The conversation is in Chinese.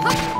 哈